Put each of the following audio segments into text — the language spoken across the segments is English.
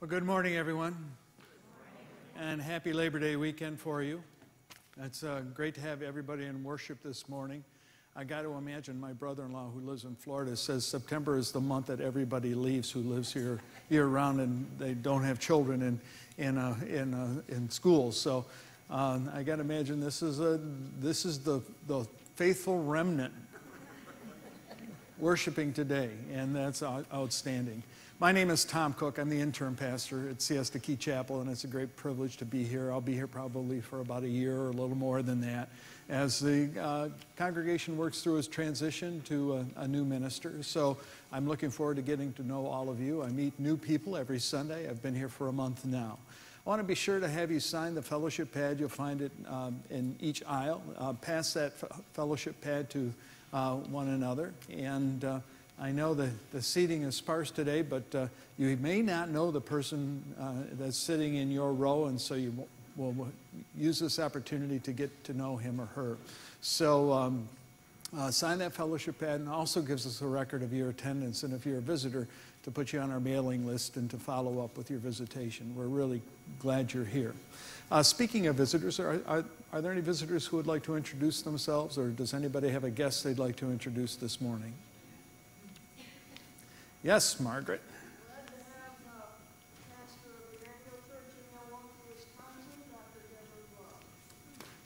Well, good morning, everyone. And happy Labor Day weekend for you. It's uh, great to have everybody in worship this morning. I got to imagine my brother in law who lives in Florida says September is the month that everybody leaves who lives here year round and they don't have children in, in, uh, in, uh, in schools. So uh, I got to imagine this is, a, this is the, the faithful remnant worshiping today, and that's outstanding. My name is Tom Cook. I'm the interim pastor at Siesta Key Chapel, and it's a great privilege to be here. I'll be here probably for about a year or a little more than that as the uh, congregation works through its transition to a, a, new minister. So I'm looking forward to getting to know all of you. I meet new people every Sunday. I've been here for a month now. I want to be sure to have you sign the fellowship pad. You'll find it um, in each aisle. Uh, pass that fellowship pad to uh, one another. And uh, I know that the seating is sparse today, but uh, you may not know the person uh, that's sitting in your row, and so you will, will use this opportunity to get to know him or her. So um, uh, sign that fellowship pad, and also gives us a record of your attendance. And if you're a visitor, to put you on our mailing list and to follow up with your visitation. We're really glad you're here. Uh, speaking of visitors, are, are, are there any visitors who would like to introduce themselves, or does anybody have a guest they'd like to introduce this morning? Yes, Margaret.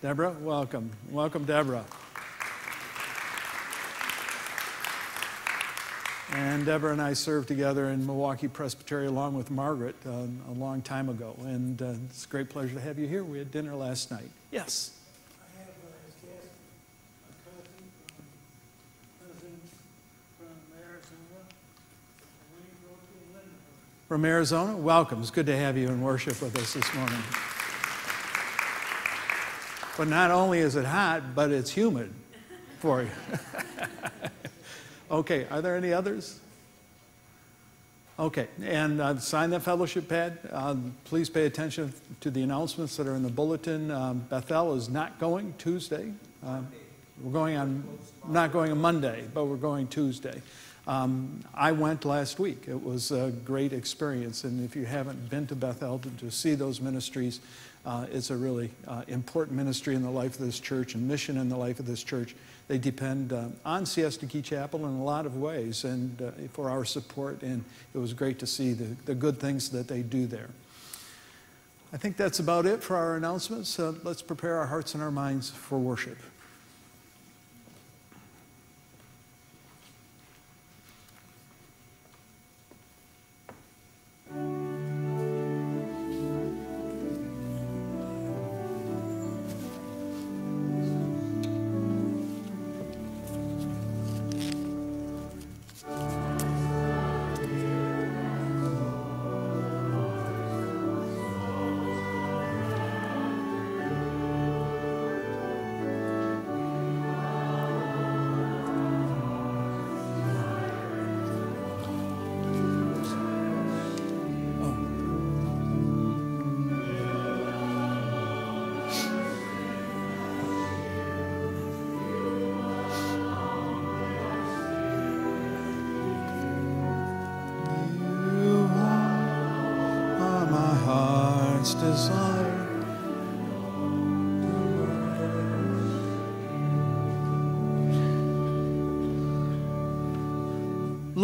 Deborah, welcome. Welcome, Deborah. And Deborah and I served together in Milwaukee Presbytery along with Margaret uh, a long time ago. And uh, it's a great pleasure to have you here. We had dinner last night. Yes. From Arizona. Welcome. It's good to have you in worship with us this morning. But not only is it hot, but it's humid for you. okay, are there any others? Okay, and uh, sign that fellowship pad. Um, please pay attention to the announcements that are in the bulletin. Um, Bethel is not going Tuesday. Um, we're going on, not going on Monday, but we're going Tuesday. Um, I went last week. It was a great experience. And if you haven't been to Bethel to, to see those ministries, uh, it's a really uh, important ministry in the life of this church and mission in the life of this church. They depend uh, on Siesta Key Chapel in a lot of ways and uh, for our support. And it was great to see the, the good things that they do there. I think that's about it for our announcements. let's prepare our hearts and our minds for worship.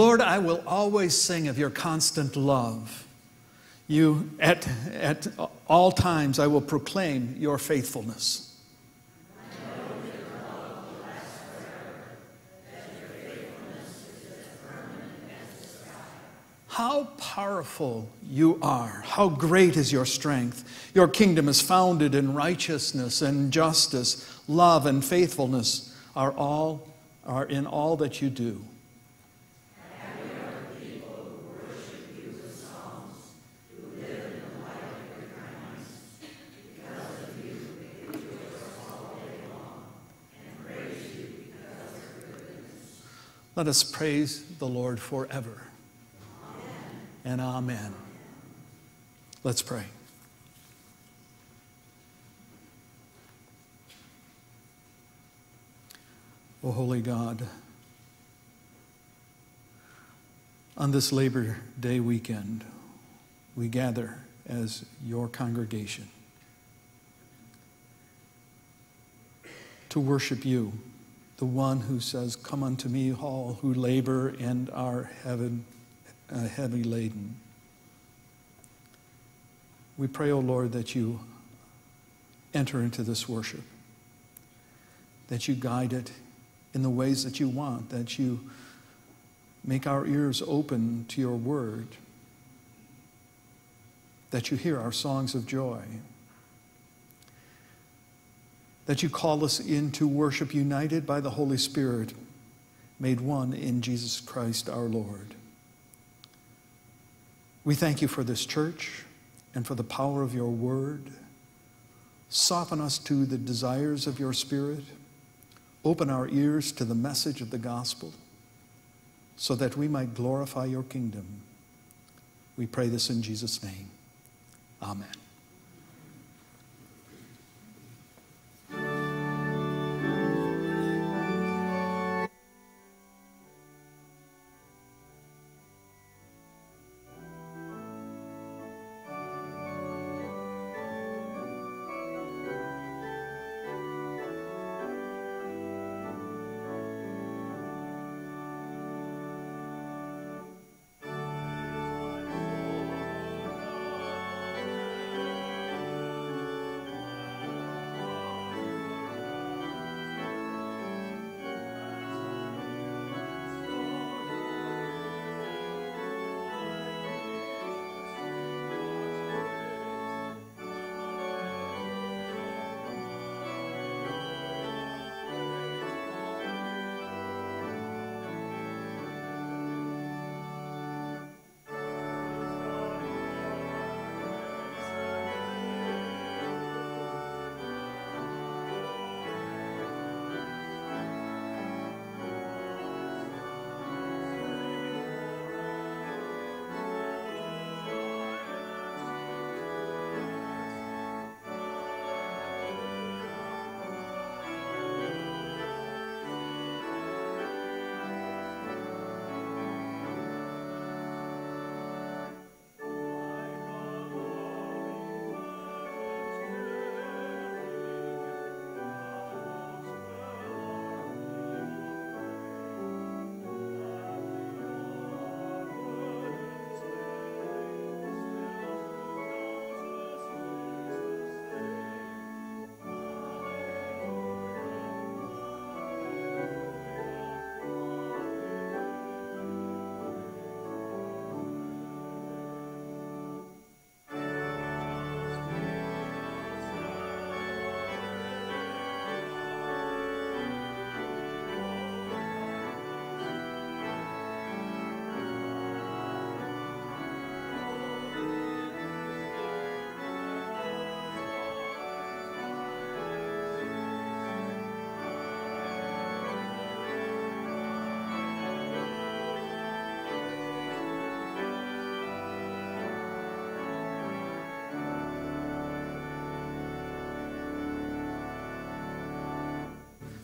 Lord, I will always sing of your constant love. You, at, at all times, I will proclaim your faithfulness. How powerful you are. How great is your strength. Your kingdom is founded in righteousness and justice, love and faithfulness are all are in all that you do. Let us praise the Lord forever. Amen. And amen. Let's pray. O oh, holy God, on this Labor Day weekend, we gather as your congregation to worship you, the one who says, Come unto me, all who labor and are uh, heavy laden. We pray, O oh Lord, that you enter into this worship, that you guide it in the ways that you want, that you make our ears open to your word, that you hear our songs of joy, that you call us into worship united by the Holy Spirit, made one in Jesus Christ our Lord. We thank you for this church and for the power of your word. Soften us to the desires of your spirit. Open our ears to the message of the gospel so that we might glorify your kingdom. We pray this in Jesus' name. Amen.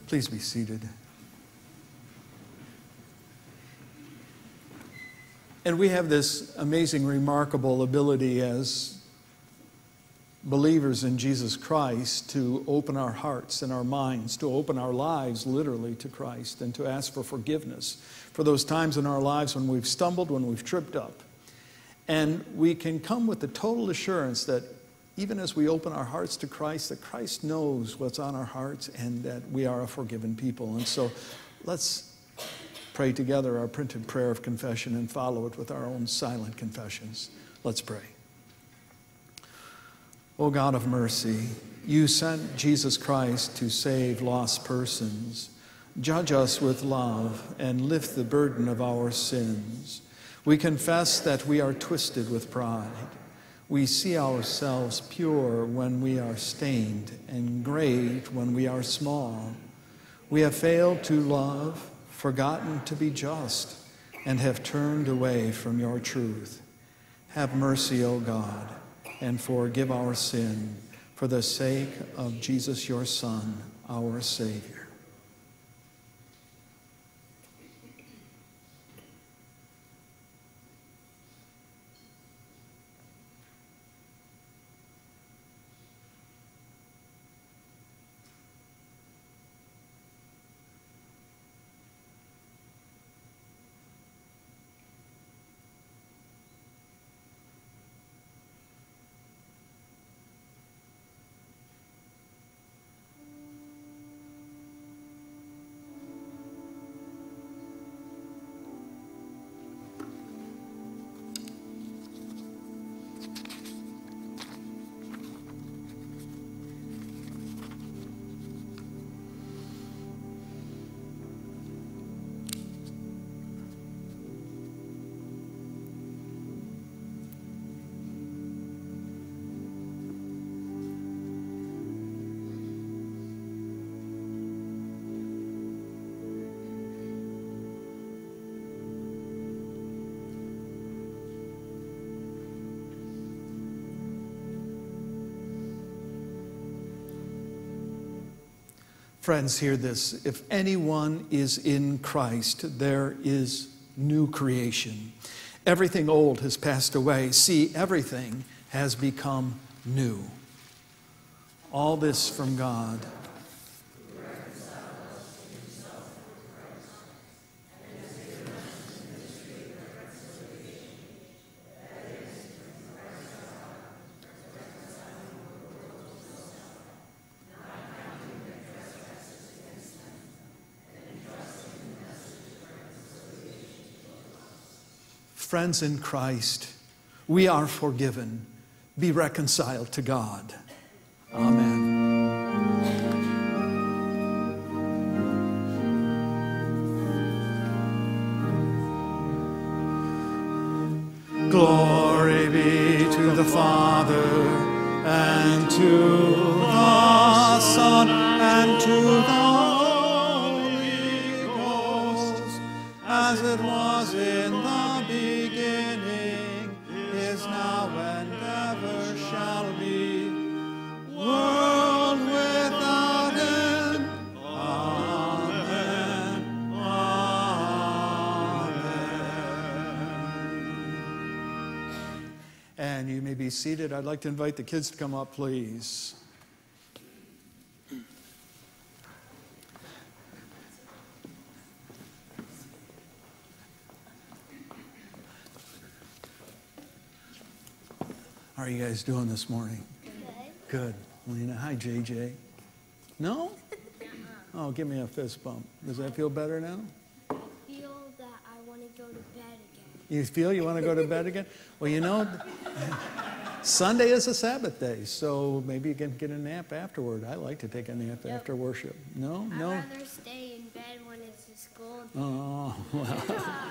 Please be seated. And we have this amazing, remarkable ability as believers in Jesus Christ to open our hearts and our minds, to open our lives literally to Christ, and to ask for forgiveness for those times in our lives when we've stumbled, when we've tripped up. And we can come with the total assurance that even as we open our hearts to Christ, that Christ knows what's on our hearts and that we are a forgiven people. And so let's pray together our printed prayer of confession and follow it with our own silent confessions. Let's pray. O God of mercy, you sent Jesus Christ to save lost persons. Judge us with love and lift the burden of our sins. We confess that we are twisted with pride we see ourselves pure when we are stained and great when we are small. We have failed to love, forgotten to be just, and have turned away from your truth. Have mercy, O God, and forgive our sin for the sake of Jesus, your Son, our Savior. Friends, hear this. If anyone is in Christ, there is new creation. Everything old has passed away. See, everything has become new. All this from God. Friends in Christ, we are forgiven. Be reconciled to God. Amen. And you may be seated. I'd like to invite the kids to come up, please. How are you guys doing this morning? Good. Good. Lena, hi, JJ. No? Uh-uh. Oh, give me a fist bump. Does that feel better now? I feel that I want to go to bed again. You feel you want to go to bed again? Well, you know, Sunday is a Sabbath day, so maybe you can get a nap afterward. I like to take a nap Yep. after worship. No? I'd No? rather stay in bed when it's in school. Oh, well.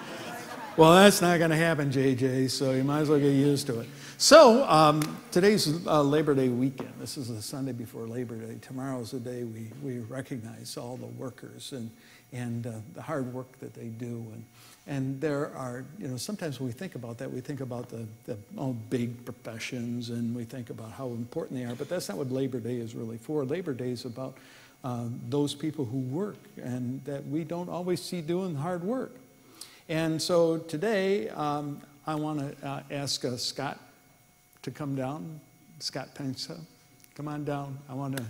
Well, that's not going to happen, JJ, so you might as well get used to it. So, um, today's uh, Labor Day weekend. This is the Sunday before Labor Day. Tomorrow's the day we, we recognize all the workers and, and uh, the hard work that they do. And, and there are, you know, sometimes when we think about that, we think about the, the oh, big professions and we think about how important they are, but that's not what Labor Day is really for. Labor Day is about uh, those people who work and that we don't always see doing hard work. And so today, um, I want to uh, ask uh, Scott to come down. Scott Pensa, come on down. I want to.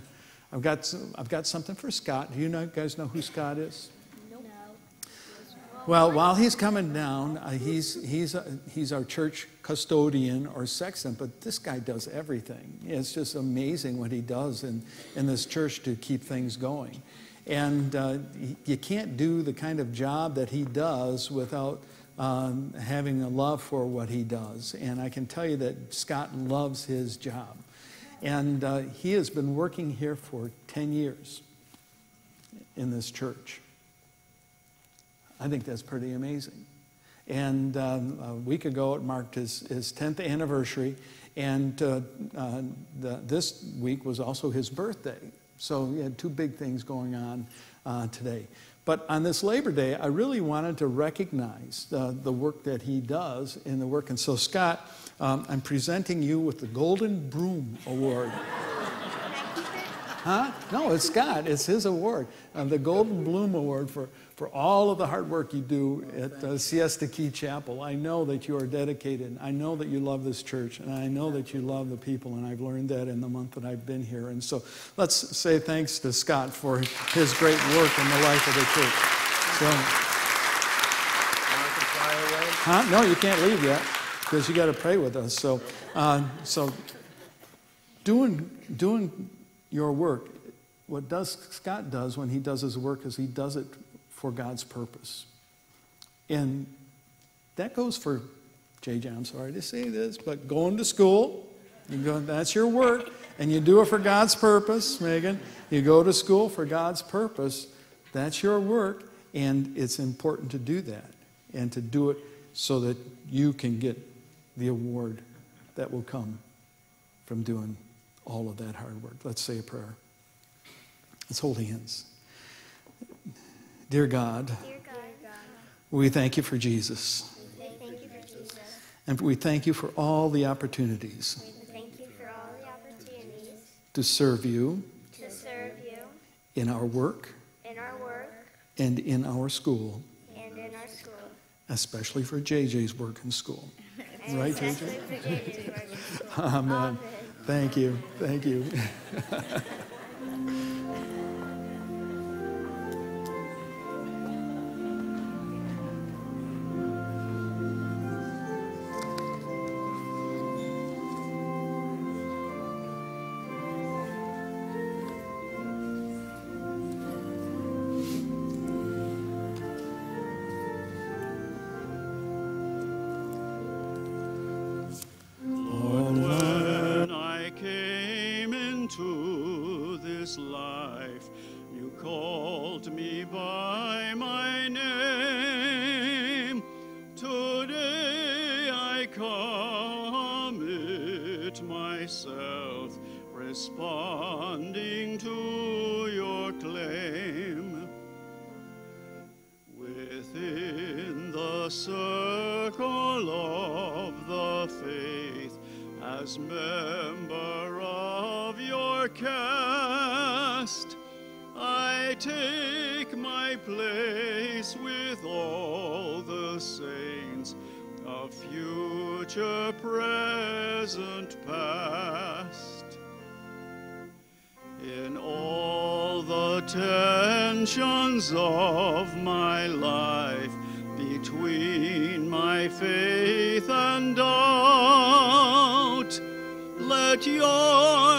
I've got. Some, I've got something for Scott. Do you know, guys know who Scott is? Well, while he's coming down, uh, he's he's uh, he's our church custodian or sexton. But this guy does everything. It's just amazing what he does in in this church to keep things going. And uh, you can't do the kind of job that he does without um, having a love for what he does. And I can tell you that Scott loves his job. And uh, he has been working here for 10 years in this church. I think that's pretty amazing. And um, a week ago, it marked his, his 10th anniversary. And uh, uh, the, this week was also his birthday. So he had two big things going on uh, today. But on this Labor Day, I really wanted to recognize uh, the work that he does in the work. And so, Scott, um, I'm presenting you with the Golden Broom Award. Huh? No, it's Scott. It's his award. Uh, the Golden Broom Award for, for all of the hard work you do at uh, Siesta Key Chapel. I know that you are dedicated. I know that you love this church, and I know that you love the people, and I've learned that in the month that I've been here. And so let's say thanks to Scott for his great work in the life of the church. So, huh? No, you can't leave yet because you got to pray with us. So, uh, so doing, doing your work, what does Scott does when he does his work is he does it for God's purpose. And that goes for JJ, I'm sorry to say this, but going to school, you go, that's your work, and you do it for God's purpose, Megan. You go to school for God's purpose, that's your work, and it's important to do that and to do it so that you can get the award that will come from doing all of that hard work. Let's say a prayer. Let's hold hands. Dear God, Dear God, we thank you for Jesus. you for Jesus. And we thank you for all the opportunities thank you for all the opportunities to serve you to serve you in our work, in our work, and in our school, and in our school. especially for JJ's work in school. Right, JJ? JJ's work in school. Amen. Amen. Thank you. Thank you. future, present, past. In all the tensions of my life, between my faith and doubt, let your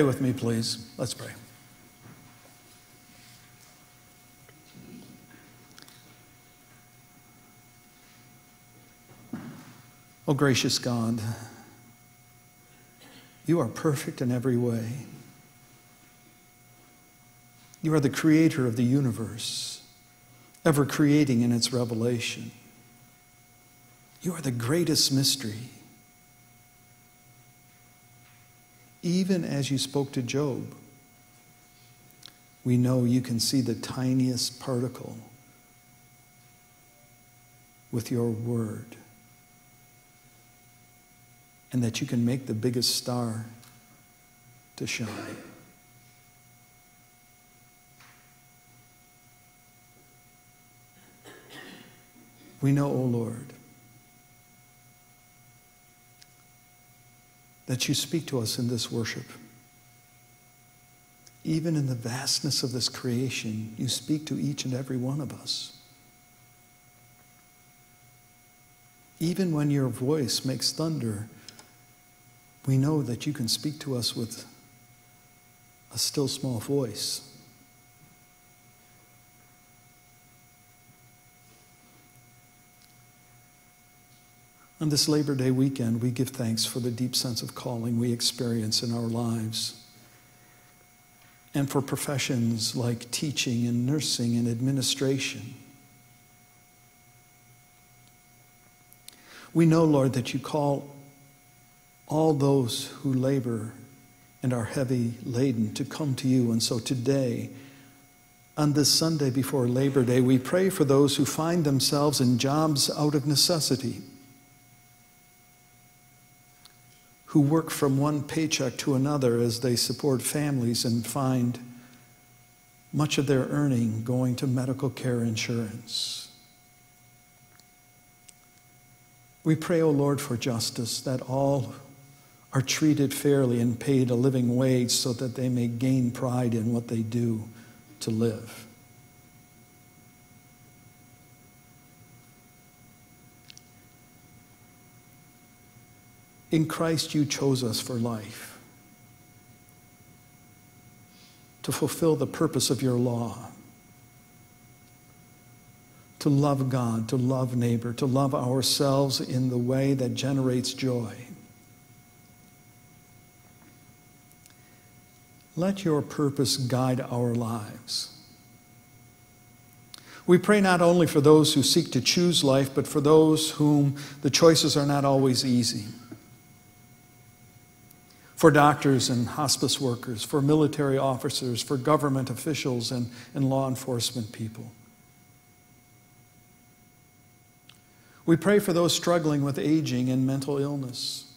Pray with me, please. Let's pray. Oh, gracious God, you are perfect in every way. You are the creator of the universe, ever creating in its revelation. You are the greatest mystery. Even as you spoke to Job, we know you can see the tiniest particle with your word, and that you can make the biggest star to shine. We know, O Lord, that you speak to us in this worship. Even in the vastness of this creation, you speak to each and every one of us. Even when your voice makes thunder, we know that you can speak to us with a still small voice. On this Labor Day weekend, we give thanks for the deep sense of calling we experience in our lives and for professions like teaching and nursing and administration. We know, Lord, that you call all those who labor and are heavy laden to come to you. And so today, on this Sunday before Labor Day, we pray for those who find themselves in jobs out of necessity, who work from one paycheck to another as they support families and find much of their earning going to medical care insurance. We pray, O oh Lord, for justice, that all are treated fairly and paid a living wage so that they may gain pride in what they do to live. In Christ, you chose us for life, to fulfill the purpose of your law, to love God, to love neighbor, to love ourselves in the way that generates joy. Let your purpose guide our lives. We pray not only for those who seek to choose life, but for those whom the choices are not always easy. For doctors and hospice workers, for military officers, for government officials and, and law enforcement people. We pray for those struggling with aging and mental illness.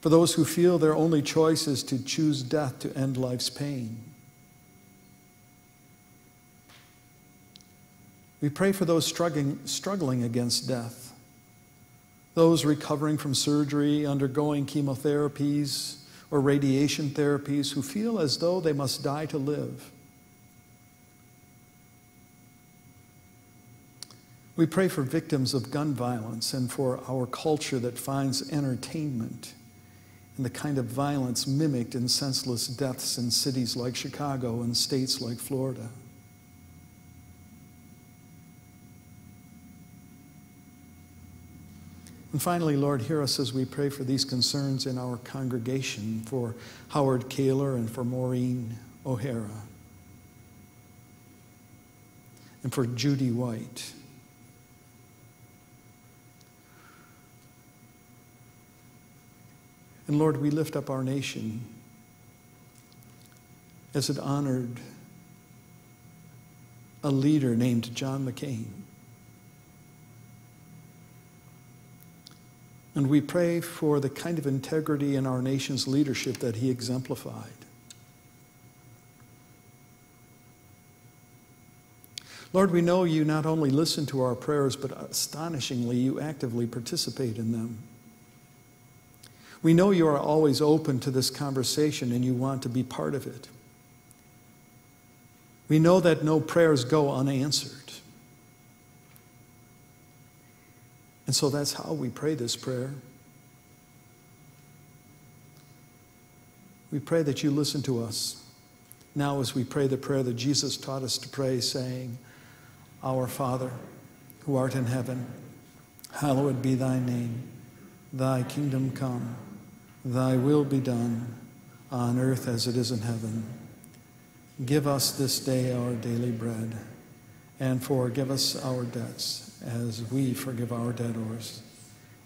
For those who feel their only choice is to choose death to end life's pain. We pray for those struggling, struggling against death, those recovering from surgery, undergoing chemotherapies or radiation therapies who feel as though they must die to live. We pray for victims of gun violence and for our culture that finds entertainment in the kind of violence mimicked in senseless deaths in cities like Chicago and states like Florida. And finally, Lord, hear us as we pray for these concerns in our congregation for Howard Kaler and for Maureen O'Hara and for Judy White. And Lord, we lift up our nation as it honored a leader named John McCain. And we pray for the kind of integrity in our nation's leadership that he exemplified. Lord, we know you not only listen to our prayers, but astonishingly, you actively participate in them. We know you are always open to this conversation and you want to be part of it. We know that no prayers go unanswered. And so that's how we pray this prayer. We pray that you listen to us now as we pray the prayer that Jesus taught us to pray, saying, Our Father, who art in heaven, hallowed be thy name. Thy kingdom come, thy will be done on earth as it is in heaven. Give us this day our daily bread, and forgive us our debts as we forgive our debtors.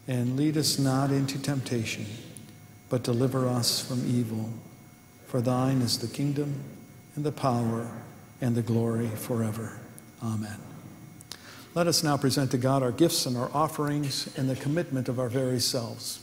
And lead us not into temptation, but deliver us from evil. For thine is the kingdom, and the power, and the glory forever. Amen. Let us now present to God our gifts and our offerings and the commitment of our very selves.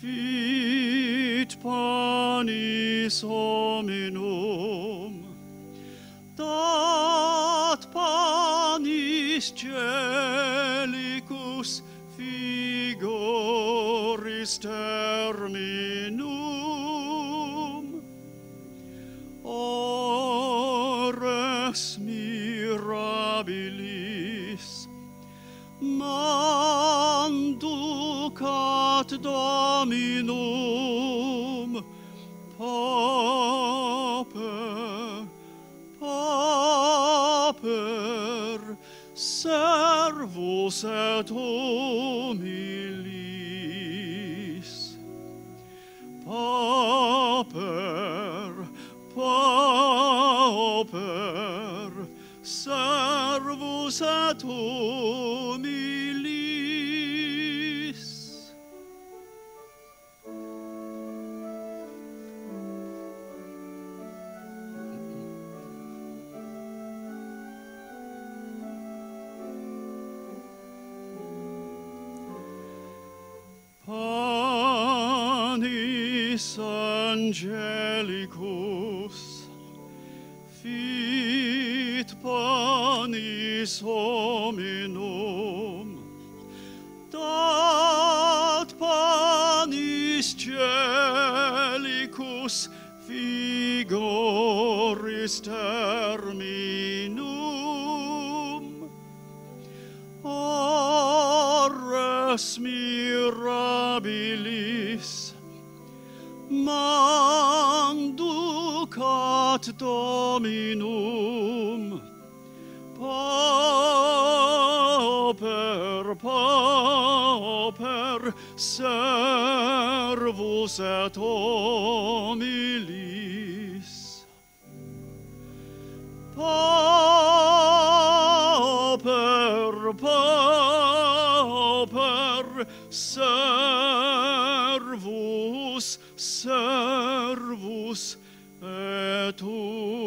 Fit panis hominum. Dat panis celicus caminho vobis hominum. Dat panis celicus figoris terminum. Ores mirabilis manducat dominum. Deus et homilis. Paper, paper, servus, servus, et tu.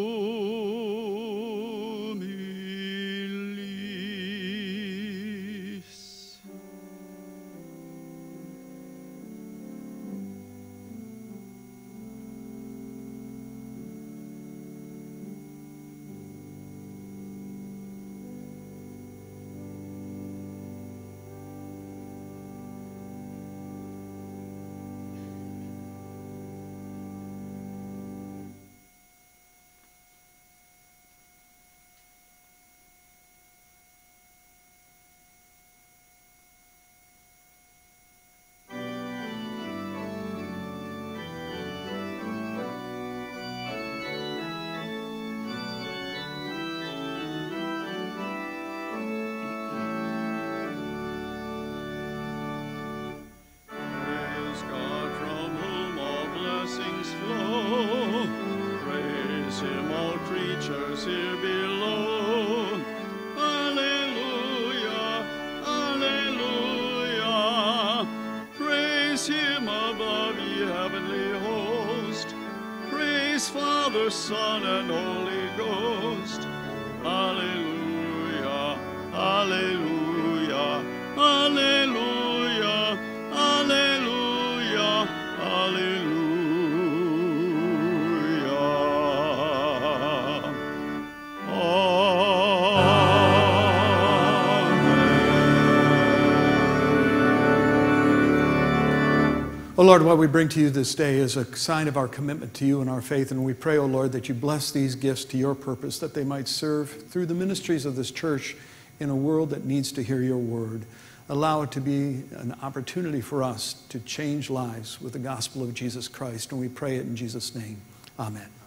Oh Lord, what we bring to you this day is a sign of our commitment to you and our faith. And we pray, oh Lord, that you bless these gifts to your purpose, that they might serve through the ministries of this church in a world that needs to hear your word. Allow it to be an opportunity for us to change lives with the gospel of Jesus Christ. And we pray it in Jesus' name. Amen.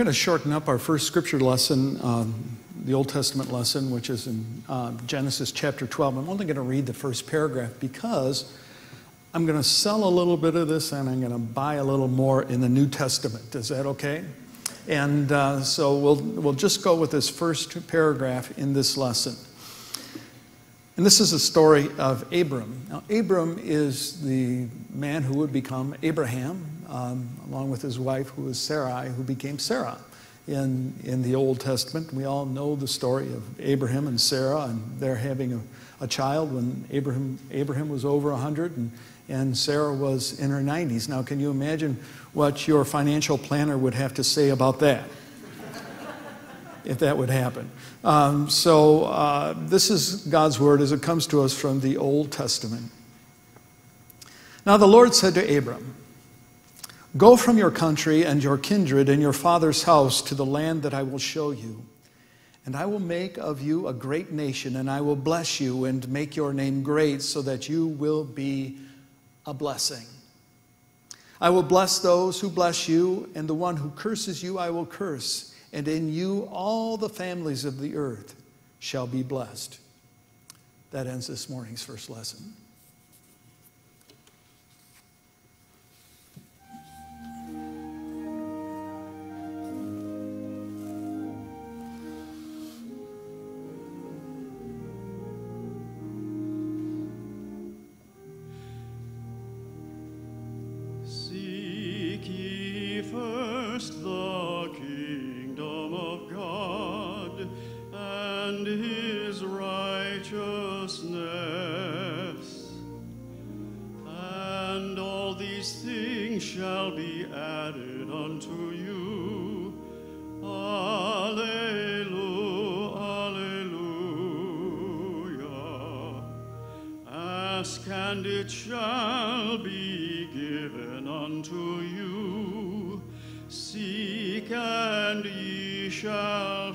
Going to shorten up our first scripture lesson, um, the Old Testament lesson, which is in uh, Genesis chapter 12. I'm only going to read the first paragraph because I'm going to sell a little bit of this and I'm going to buy a little more in the New Testament. Is that okay? And uh, so we'll, we'll just go with this first paragraph in this lesson. And this is the story of Abram. Now, Abram is the man who would become Abraham, um, along with his wife, who was Sarai, who became Sarah in, in the Old Testament. We all know the story of Abraham and Sarah, and they're having a, a child when Abraham, Abraham was over 100 and, and Sarah was in her 90s. Now, can you imagine what your financial planner would have to say about that? if that would happen. Um, so, uh, this is God's word as it comes to us from the Old Testament. Now, the Lord said to Abram, Go from your country and your kindred and your father's house to the land that I will show you. And I will make of you a great nation, and I will bless you and make your name great, so that you will be a blessing. I will bless those who bless you, and the one who curses you I will curse and in you all the families of the earth shall be blessed. That ends this morning's first lesson. And it shall be given unto you. Seek and ye shall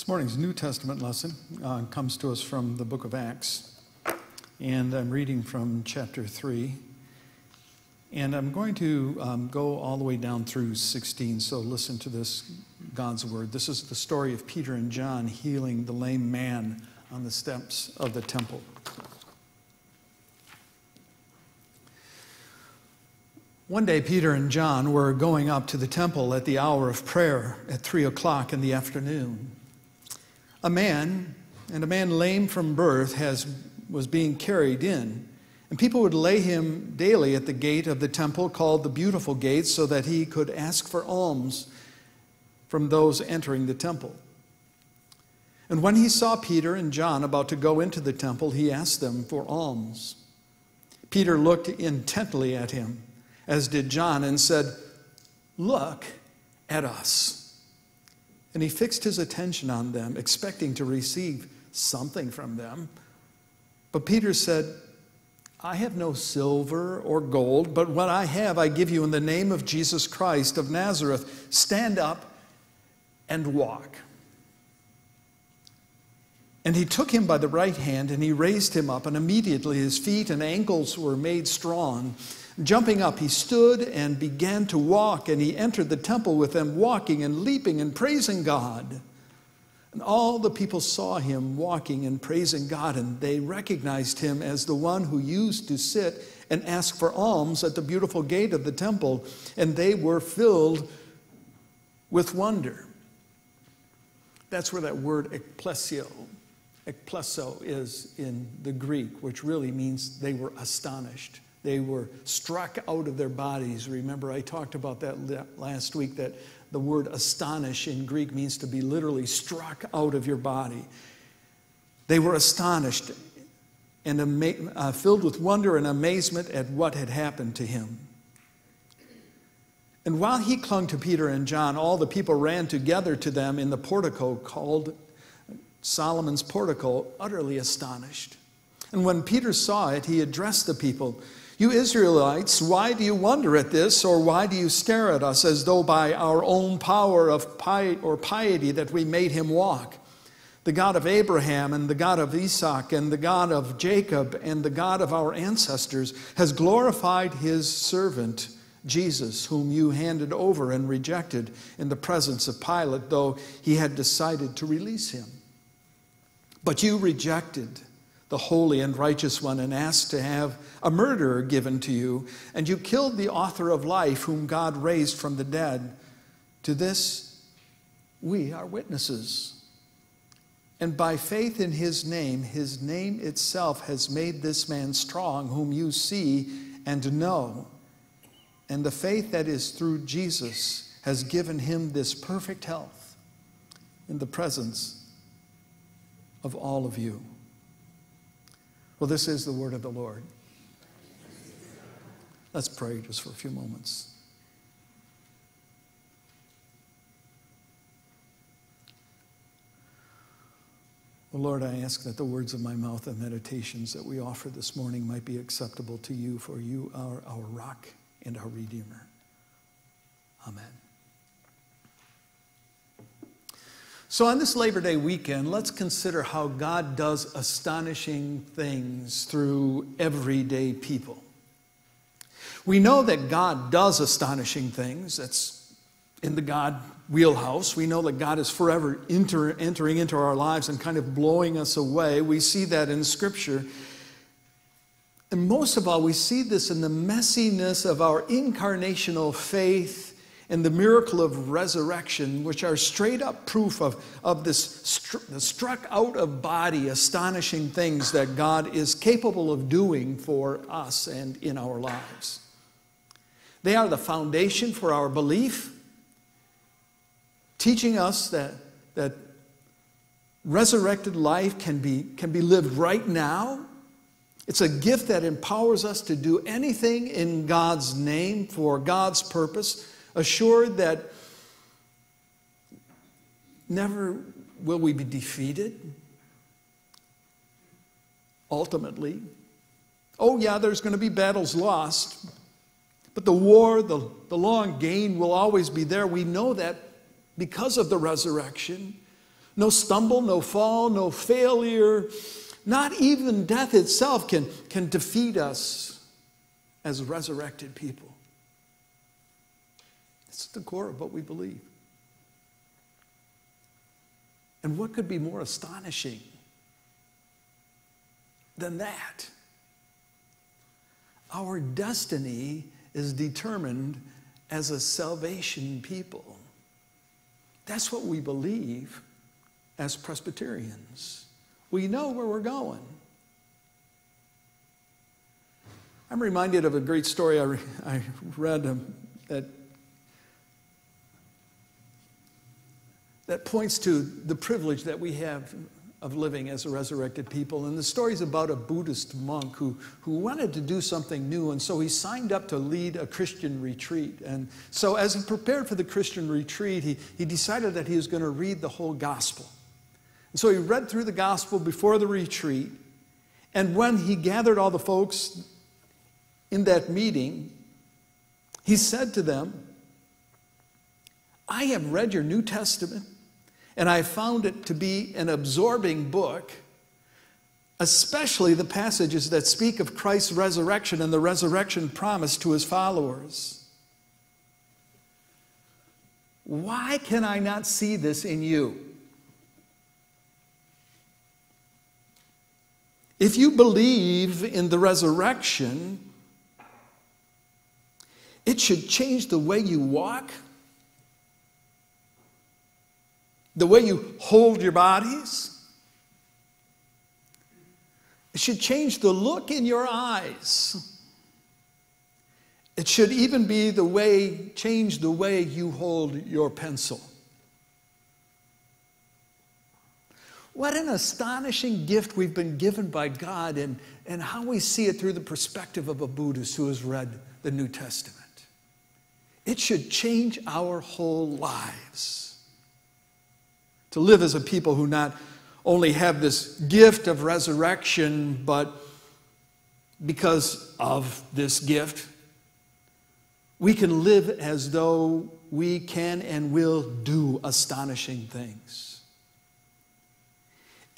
This morning's New Testament lesson uh, comes to us from the book of Acts. And I'm reading from chapter 3. And I'm going to um, go all the way down through 16. So listen to this God's word. This is the story of Peter and John healing the lame man on the steps of the temple. One day, Peter and John were going up to the temple at the hour of prayer at three o'clock in the afternoon. A man, and a man lame from birth, has, was being carried in, and people would lay him daily at the gate of the temple called the Beautiful Gate so that he could ask for alms from those entering the temple. And when he saw Peter and John about to go into the temple, he asked them for alms. Peter looked intently at him, as did John, and said, Look at us. And he fixed his attention on them, expecting to receive something from them. But Peter said, I have no silver or gold, but what I have I give you in the name of Jesus Christ of Nazareth. Stand up and walk. And he took him by the right hand and he raised him up, and immediately his feet and ankles were made strong. Jumping up, he stood and began to walk, and he entered the temple with them, walking and leaping and praising God. And all the people saw him walking and praising God, and they recognized him as the one who used to sit and ask for alms at the beautiful gate of the temple, and they were filled with wonder. That's where that word ekplesio, ekpleso is in the Greek, which really means they were astonished. They were struck out of their bodies. Remember, I talked about that last week that the word astonish in Greek means to be literally struck out of your body. They were astonished and ama- uh, filled with wonder and amazement at what had happened to him. And while he clung to Peter and John, all the people ran together to them in the portico called Solomon's portico, utterly astonished. And when Peter saw it, he addressed the people You Israelites, why do you wonder at this, or why do you stare at us as though by our own power of piety or piety that we made him walk? The God of Abraham and the God of Isaac and the God of Jacob and the God of our ancestors, has glorified his servant Jesus, whom you handed over and rejected in the presence of Pilate, though he had decided to release him. But you rejected the holy and righteous one and asked to have a murderer given to you, and you killed the author of life, whom God raised from the dead. To this, we are witnesses. And by faith in his name, his name itself has made this man strong, whom you see and know. And the faith that is through Jesus has given him this perfect health in the presence of all of you. Well, this is the word of the Lord. Let's pray just for a few moments. Well, Lord, I ask that the words of my mouth and meditations that we offer this morning might be acceptable to you, for you are our rock and our Redeemer. Amen. So, on this Labor Day weekend, let's consider how God does astonishing things through everyday people. We know that God does astonishing things. That's in the God wheelhouse. We know that God is forever enter, entering into our lives and kind of blowing us away. We see that in Scripture. And most of all, we see this in the messiness of our incarnational faith and the miracle of resurrection, which are straight up proof of, of this stru- struck out of body, astonishing things that God is capable of doing for us and in our lives. They are the foundation for our belief, teaching us that, that resurrected life can be, can be lived right now it's a gift that empowers us to do anything in God's name for God's purpose, assured that never will we be defeated ultimately. Oh, yeah, there's going to be battles lost, but the war, the, the long gain will always be there. We know that because of the resurrection. No stumble, no fall, no failure, not even death itself can, can defeat us as resurrected people. It's the core of what we believe. And what could be more astonishing than that? Our destiny is determined as a salvation people. That's what we believe as Presbyterians. We know where we're going. I'm reminded of a great story I, I read um, that, that points to the privilege that we have of living as a resurrected people. And the story is about a Buddhist monk who, who wanted to do something new, and so he signed up to lead a Christian retreat. And so, as he prepared for the Christian retreat, he, he decided that he was going to read the whole gospel. And so he read through the gospel before the retreat. And when he gathered all the folks in that meeting, he said to them, I have read your New Testament, and I found it to be an absorbing book, especially the passages that speak of Christ's resurrection and the resurrection promise to his followers. Why can I not see this in you? If you believe in the resurrection, it should change the way you walk, the way you hold your bodies. It should change the look in your eyes. It should even be the way, change the way you hold your pencil. What an astonishing gift we've been given by God and, and how we see it through the perspective of a Buddhist who has read the New Testament. It should change our whole lives. To live as a people who not only have this gift of resurrection, but because of this gift, we can live as though we can and will do astonishing things.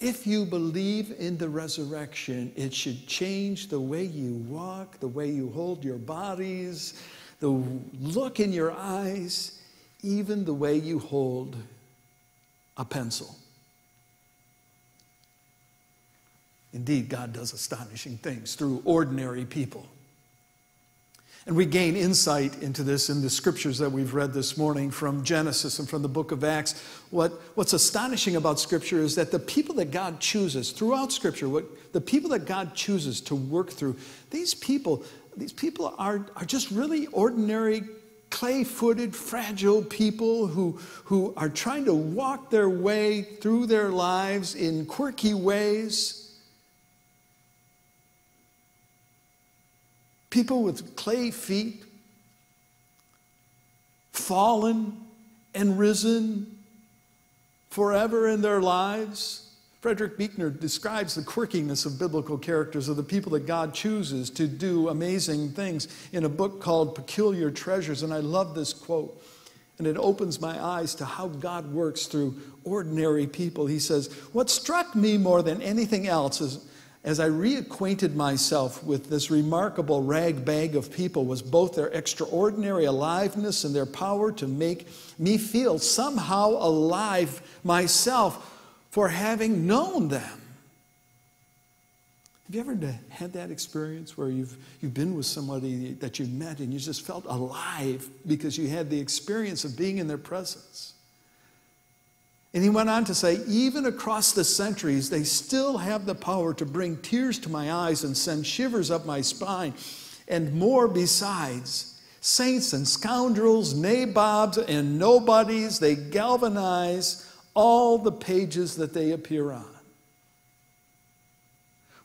if you believe in the resurrection, it should change the way you walk, the way you hold your bodies, the look in your eyes, even the way you hold a pencil. Indeed, God does astonishing things through ordinary people. And we gain insight into this in the scriptures that we've read this morning from Genesis and from the book of Acts. What, what's astonishing about scripture is that the people that God chooses throughout scripture, what, the people that God chooses to work through, these people, these people are, are just really ordinary, clay footed, fragile people who, who are trying to walk their way through their lives in quirky ways people with clay feet, fallen and risen forever in their lives. Frederick Buechner describes the quirkiness of biblical characters of the people that God chooses to do amazing things in a book called Peculiar Treasures. And I love this quote. And it opens my eyes to how God works through ordinary people. He says, What struck me more than anything else is as I reacquainted myself with this remarkable rag bag of people was both their extraordinary aliveness and their power to make me feel somehow alive myself for having known them. Have you ever had that experience where you've, you've been with somebody that you've met and you just felt alive because you had the experience of being in their presence? And he went on to say, even across the centuries, they still have the power to bring tears to my eyes and send shivers up my spine, and more besides. Saints and scoundrels, nabobs and nobodies, they galvanize all the pages that they appear on.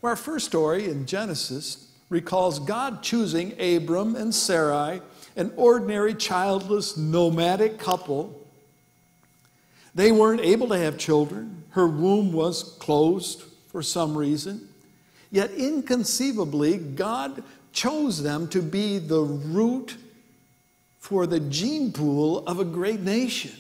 Well, our first story in Genesis recalls God choosing Abram and Sarai, an ordinary, childless, nomadic couple they weren't able to have children. Her womb was closed for some reason. Yet, inconceivably, God chose them to be the root for the gene pool of a great nation.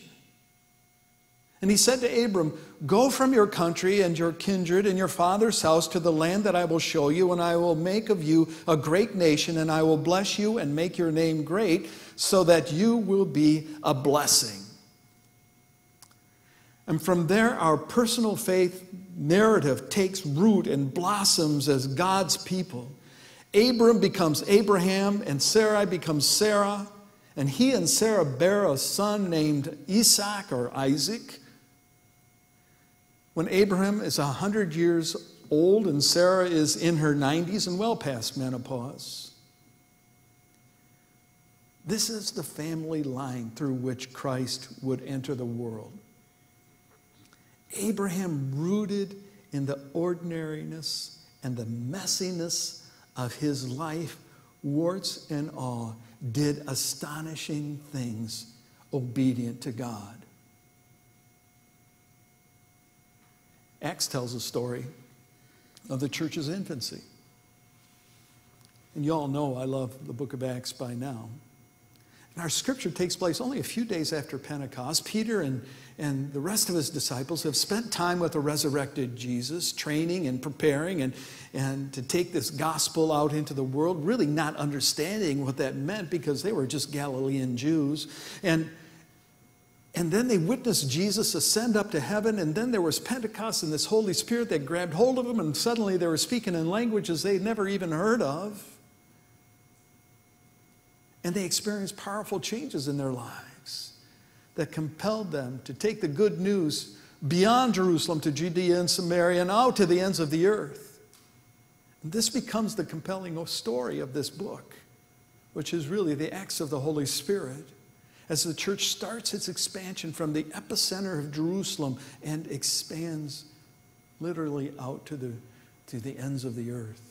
And he said to Abram, Go from your country and your kindred and your father's house to the land that I will show you, and I will make of you a great nation, and I will bless you and make your name great, so that you will be a blessing. And from there, our personal faith narrative takes root and blossoms as God's people. Abram becomes Abraham, and Sarai becomes Sarah, and he and Sarah bear a son named Isaac or Isaac. When Abraham is 100 years old and Sarah is in her 90s and well past menopause. This is the family line through which Christ would enter the world. Abraham, rooted in the ordinariness and the messiness of his life, warts and all, did astonishing things obedient to God. Acts tells a story of the church's infancy. And you all know I love the book of Acts by now. And our scripture takes place only a few days after Pentecost. Peter and, and the rest of his disciples have spent time with the resurrected Jesus, training and preparing and, and to take this gospel out into the world, really not understanding what that meant because they were just Galilean Jews. And, and then they witnessed Jesus ascend up to heaven, and then there was Pentecost and this Holy Spirit that grabbed hold of them, and suddenly they were speaking in languages they'd never even heard of. And they experienced powerful changes in their lives that compelled them to take the good news beyond Jerusalem to Judea and Samaria and out to the ends of the earth. And this becomes the compelling story of this book, which is really the acts of the Holy Spirit as the church starts its expansion from the epicenter of Jerusalem and expands literally out to the, to the ends of the earth.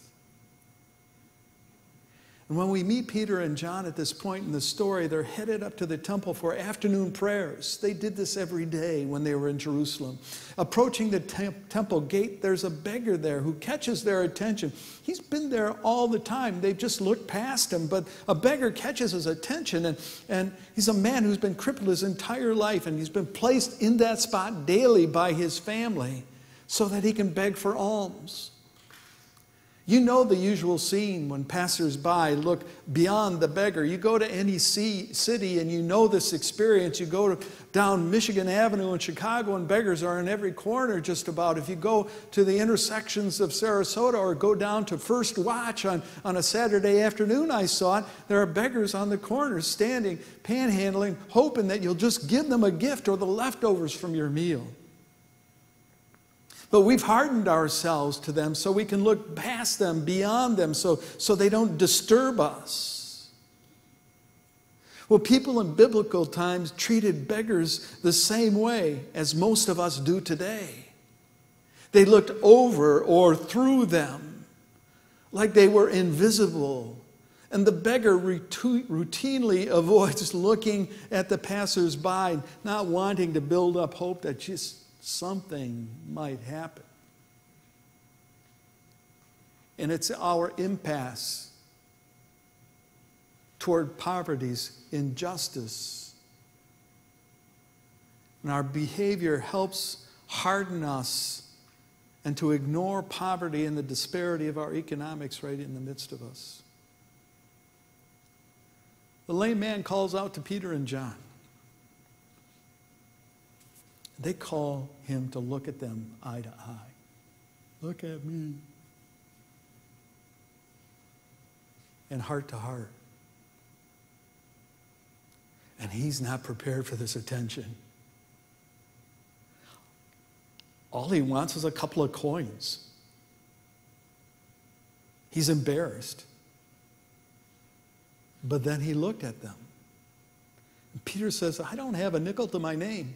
And when we meet Peter and John at this point in the story, they're headed up to the temple for afternoon prayers. They did this every day when they were in Jerusalem. Approaching the temp- temple gate, there's a beggar there who catches their attention. He's been there all the time. They've just looked past him, but a beggar catches his attention, and, and he's a man who's been crippled his entire life, and he's been placed in that spot daily by his family so that he can beg for alms. You know the usual scene when passersby look beyond the beggar. You go to any city and you know this experience. You go down Michigan Avenue in Chicago and beggars are in every corner just about. If you go to the intersections of Sarasota or go down to First Watch on, on a Saturday afternoon, I saw it, there are beggars on the corners standing, panhandling, hoping that you'll just give them a gift or the leftovers from your meal. But we've hardened ourselves to them so we can look past them, beyond them, so, so they don't disturb us. Well, people in biblical times treated beggars the same way as most of us do today. They looked over or through them like they were invisible. And the beggar routinely avoids looking at the passersby, not wanting to build up hope that just something might happen. And it's our impasse toward poverty's injustice. And our behavior helps harden us and to ignore poverty and the disparity of our economics right in the midst of us. The lame man calls out to Peter and John. They call him to look at them eye to eye. Look at me. And heart to heart. And he's not prepared for this attention. All he wants is a couple of coins. He's embarrassed. But then he looked at them. Peter says, I don't have a nickel to my name.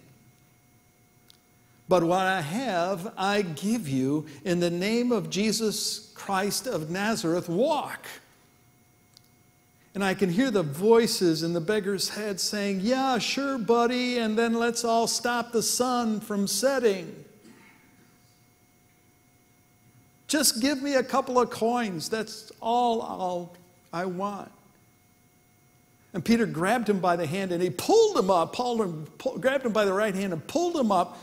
But what I have, I give you. In the name of Jesus Christ of Nazareth, walk. And I can hear the voices in the beggar's head saying, Yeah, sure, buddy, and then let's all stop the sun from setting. Just give me a couple of coins. That's all I'll, I want. And Peter grabbed him by the hand and he pulled him up, him, grabbed him by the right hand and pulled him up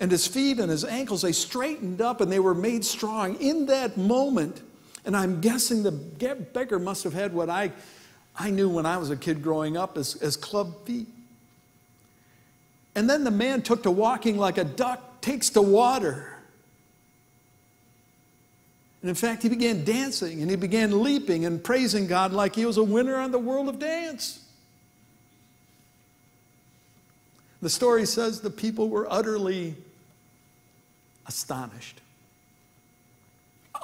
and his feet and his ankles, they straightened up and they were made strong in that moment. And I'm guessing the beggar must have had what I, I knew when I was a kid growing up as, as club feet. And then the man took to walking like a duck takes to water. And in fact, he began dancing and he began leaping and praising God like he was a winner on the world of dance. The story says the people were utterly astonished.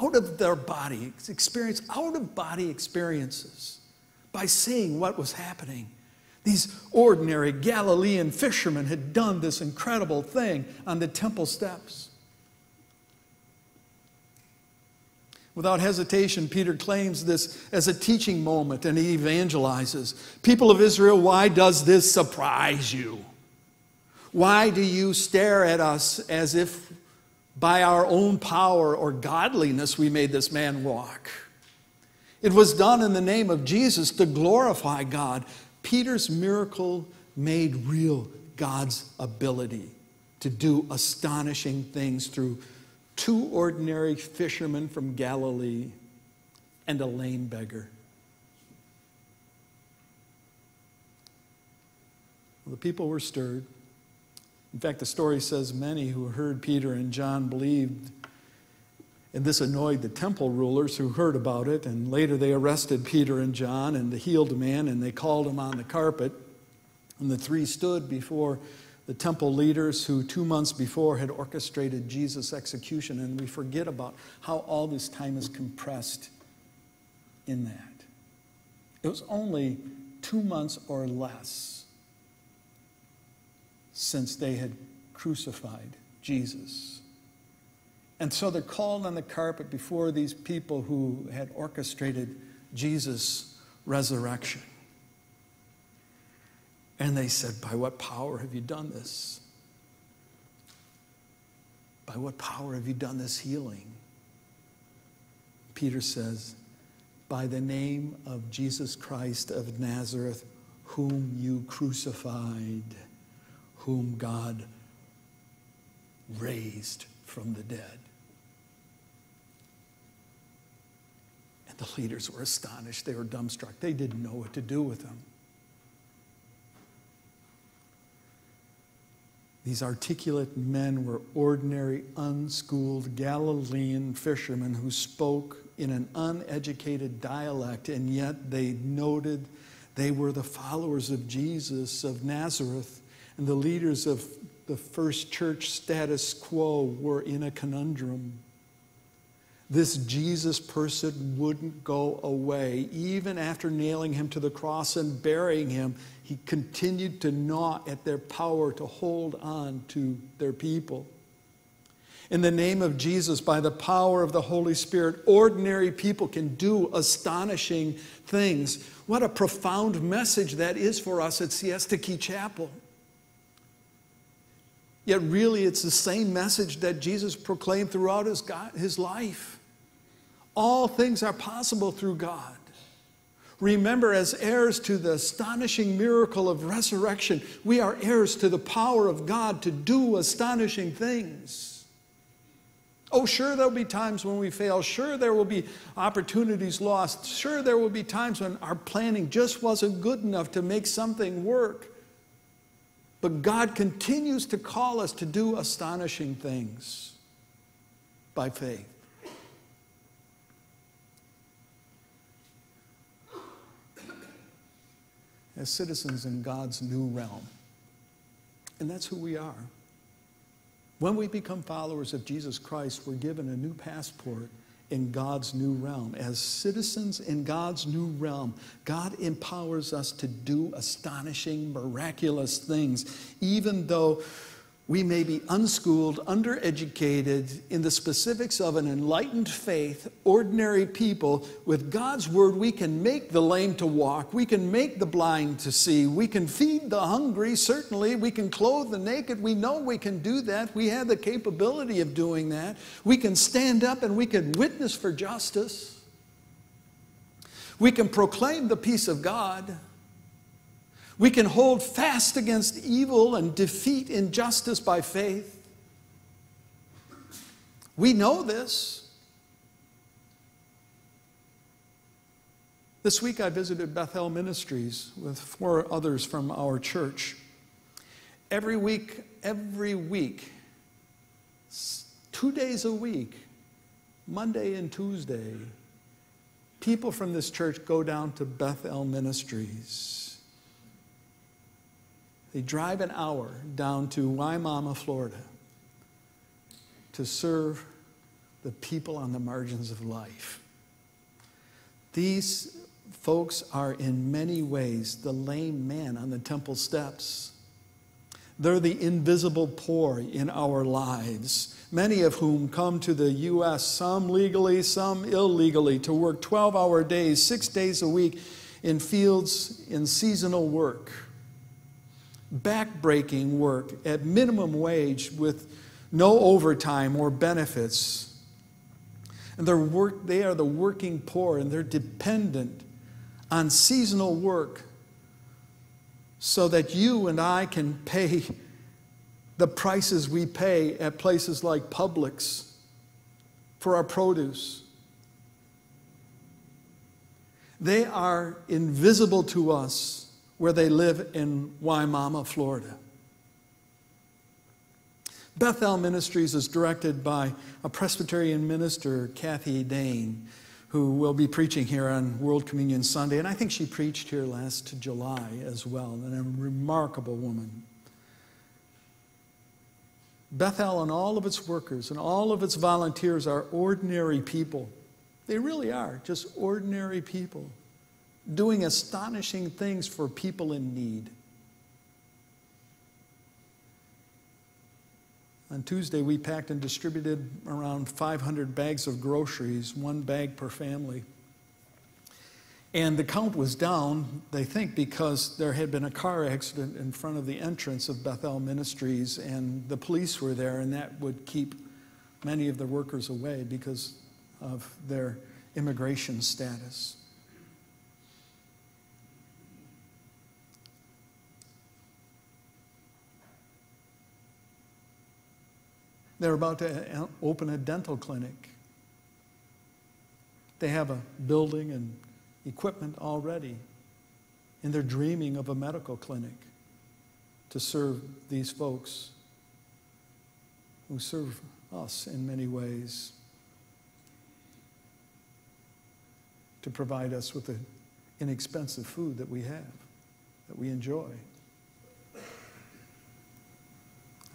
Out of their body experience, out of body experiences, by seeing what was happening. These ordinary Galilean fishermen had done this incredible thing on the temple steps. Without hesitation, Peter claims this as a teaching moment and he evangelizes. People of Israel, why does this surprise you? Why do you stare at us as if by our own power or godliness we made this man walk. It was done in the name of Jesus to glorify God. Peter's miracle made real God's ability to do astonishing things through two ordinary fishermen from Galilee and a lame beggar. The people were stirred. In fact, the story says many who heard Peter and John believed. And this annoyed the temple rulers who heard about it. And later they arrested Peter and John and the healed man and they called them on the carpet. And the three stood before the temple leaders who two months before had orchestrated Jesus' execution. And we forget about how all this time is compressed in that. It was only two months or less since they had crucified Jesus. And so they're called on the carpet before these people who had orchestrated Jesus' resurrection. And they said, By what power have you done this? By what power have you done this healing? Peter says, By the name of Jesus Christ of Nazareth, whom you crucified whom God raised from the dead. And the leaders were astonished. They were dumbstruck. They didn't know what to do with him. These articulate men were ordinary, unschooled Galilean fishermen who spoke in an uneducated dialect, and yet they noted they were the followers of Jesus of Nazareth, and the leaders of the first church status quo were in a conundrum. This Jesus person wouldn't go away. Even after nailing him to the cross and burying him, he continued to gnaw at their power to hold on to their people. In the name of Jesus, by the power of the Holy Spirit, ordinary people can do astonishing things. What a profound message that is for us at Siesta Key Chapel. Yet, really, it's the same message that Jesus proclaimed throughout his, God, his life. All things are possible through God. Remember, as heirs to the astonishing miracle of resurrection, we are heirs to the power of God to do astonishing things. Oh, sure, there'll be times when we fail. Sure, there will be opportunities lost. Sure, there will be times when our planning just wasn't good enough to make something work. But God continues to call us to do astonishing things by faith. As citizens in God's new realm. And that's who we are. When we become followers of Jesus Christ, we're given a new passport in God's new realm. As citizens in God's new realm, God empowers us to do astonishing, miraculous things, even though we may be unschooled, undereducated in the specifics of an enlightened faith, ordinary people. With God's word, we can make the lame to walk, we can make the blind to see, we can feed the hungry, certainly, we can clothe the naked. We know we can do that. We have the capability of doing that. We can stand up and we can witness for justice. We can proclaim the peace of God. We can hold fast against evil and defeat injustice by faith. We know this. This week I visited Bethel Ministries with four others from our church. Every week, every week, two days a week, Monday and Tuesday, people from this church go down to Bethel Ministries they drive an hour down to Wimauma, Florida to serve the people on the margins of life. These folks are in many ways the lame man on the temple steps. They're the invisible poor in our lives, many of whom come to the U.S., some legally, some illegally, to work 12 hour days, six days a week in fields in seasonal work backbreaking work at minimum wage with no overtime or benefits. And they're work, they are the working poor and they're dependent on seasonal work so that you and I can pay the prices we pay at places like Publix for our produce. They are invisible to us where they live in Wimauma, Florida. Bethel Ministries is directed by a Presbyterian minister, Kathy Dane, who will be preaching here on World Communion Sunday. And I think she preached here last July as well, and a remarkable woman. Bethel and all of its workers and all of its volunteers are ordinary people. They really are, just ordinary people doing astonishing things for people in need. On Tuesday, we packed and distributed around 500 bags of groceries, one bag per family. And the count was down, they think, because there had been a car accident in front of the entrance of Bethel Ministries, and the police were there, and that would keep many of the workers away because of their immigration status. They're about to open a dental clinic. They have a building and equipment already, and they're dreaming of a medical clinic to serve these folks who serve us in many ways, to provide us with the inexpensive food that we have, that we enjoy.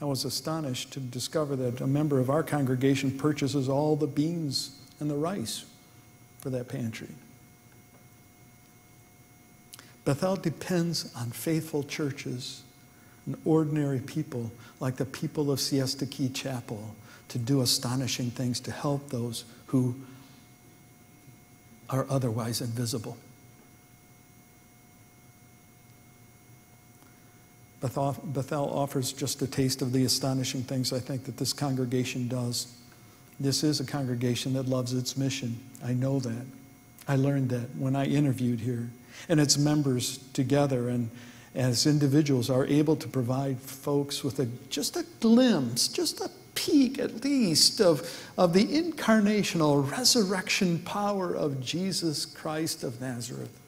I was astonished to discover that a member of our congregation purchases all the beans and the rice for that pantry. Bethel depends on faithful churches and ordinary people like the people of Siesta Key Chapel to do astonishing things to help those who are otherwise invisible. Bethel, offers just a taste of the astonishing things I think that this congregation does. This is a congregation that loves its mission. I know that. I learned that when I interviewed here. And its members together and as individuals are able to provide folks with a, just a glimpse, just a peek at least of, of the incarnational resurrection power of Jesus Christ of Nazareth.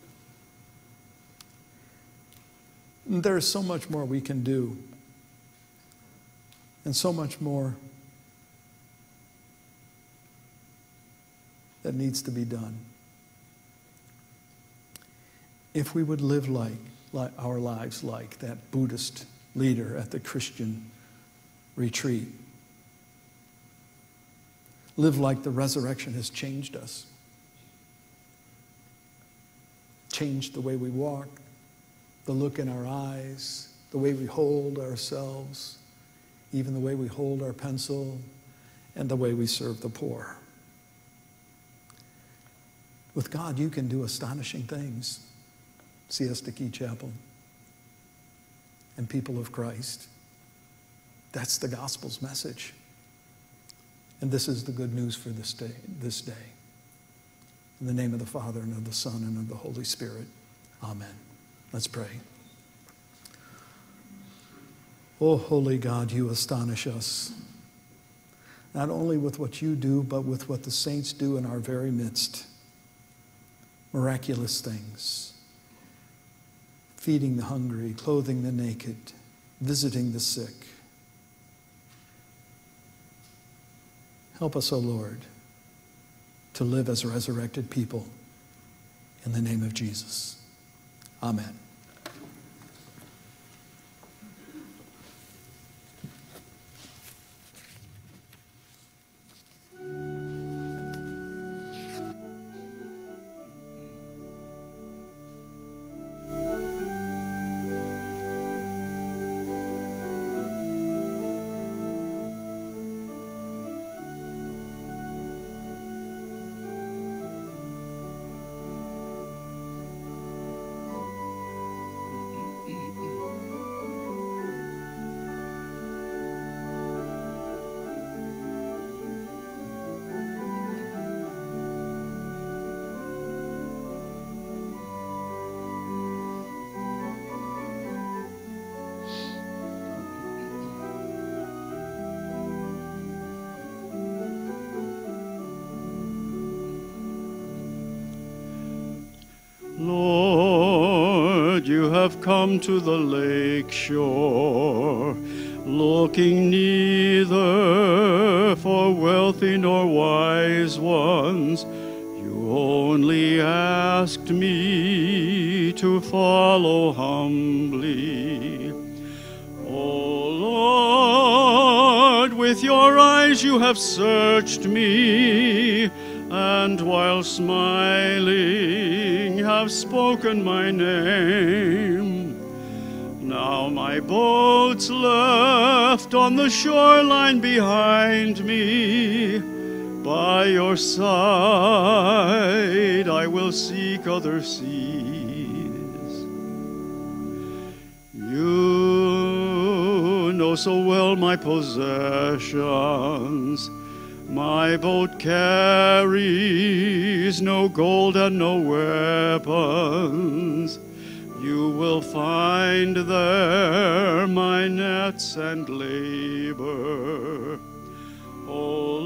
There's so much more we can do, and so much more that needs to be done. If we would live like, like our lives like that Buddhist leader at the Christian retreat, live like the resurrection has changed us, changed the way we walk, the look in our eyes, the way we hold ourselves, even the way we hold our pencil, and the way we serve the poor. With God, you can do astonishing things. Siesta Key Chapel and people of Christ. That's the gospel's message. And this is the good news for this day, this day. In the name of the Father and of the Son and of the Holy Spirit. Amen. Let's pray. Oh, holy God, you astonish us, not only with what you do, but with what the saints do in our very midst. Miraculous things feeding the hungry, clothing the naked, visiting the sick. Help us, O oh Lord, to live as resurrected people in the name of Jesus. Amen. Come to the lake shore, looking neither for wealthy nor wise ones. You only asked me to follow humbly. Oh Lord, with your eyes you have searched me, and while smiling, have spoken my name. Now my boat's left on the shoreline behind me. By your side I will seek other seas. You know so well my possessions my boat carries no gold and no weapons. You will find there my nets and labor. O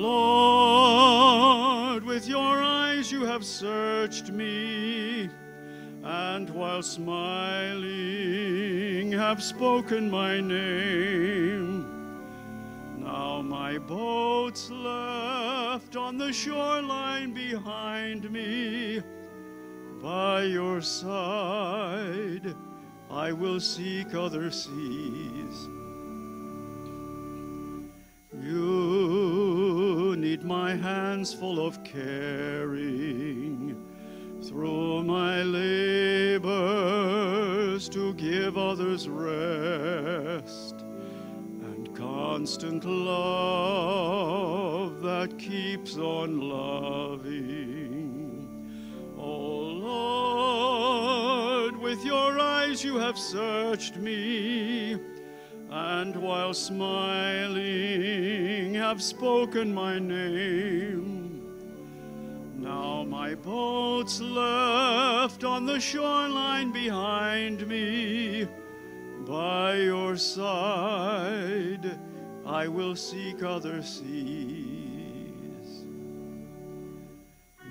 Lord, with your eyes you have searched me, and while smiling have spoken my name. Now my boat's left on the shoreline behind me. By your side I will seek other seas. You need my hands full of caring through my labors to give others rest constant love that keeps on loving. Oh Lord, with your eyes you have searched me and while smiling have spoken my name. Now my boat's left on the shoreline behind me. By your side I will seek other seas.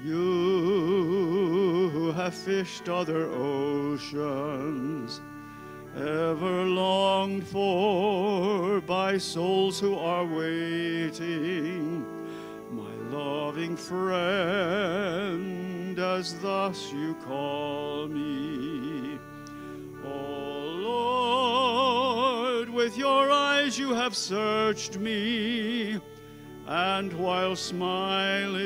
You who have fished other oceans ever longed for by souls who are waiting. My loving friend, as thus you call me. With your eyes you have searched me, and while smiling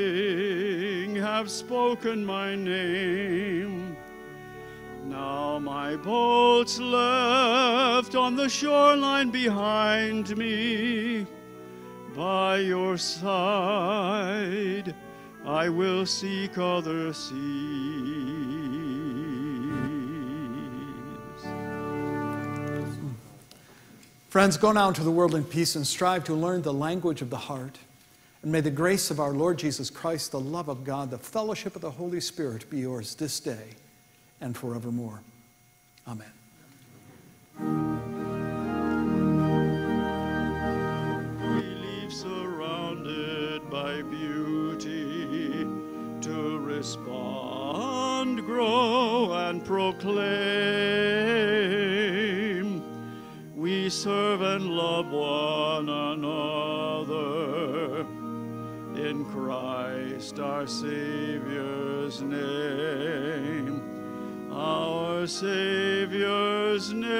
have spoken my name. Now my boat's left on the shoreline behind me. By your side I will seek other seas. Friends, go now into the world in peace and strive to learn the language of the heart. And may the grace of our Lord Jesus Christ, the love of God, the fellowship of the Holy Spirit be yours this day and forevermore. Amen. We live surrounded by beauty to respond, grow, and proclaim. We serve and love one another in Christ our Savior's name. Our Savior's name.